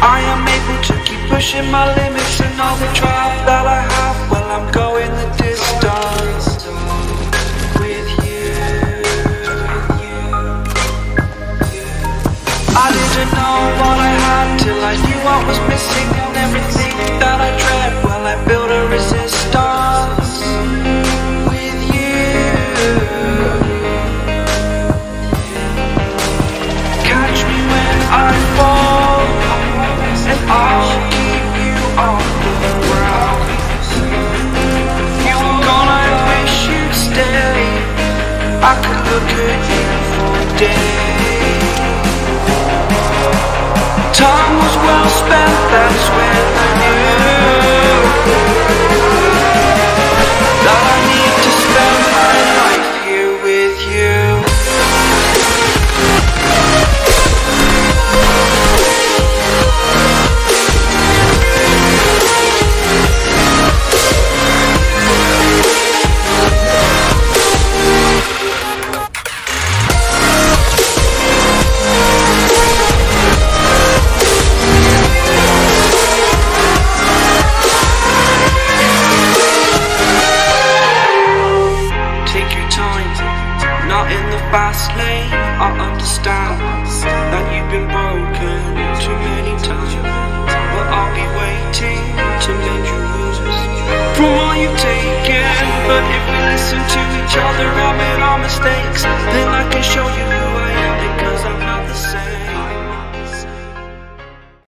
I am able to keep pushing my limits and all the drive that I have. Well, I'm going. I could look at you for days. Fast lane. I understand that you've been broken too many times, but I'll be waiting to mend your wounds from all you've taken. But if we listen to each other, admit our mistakes, then I can show you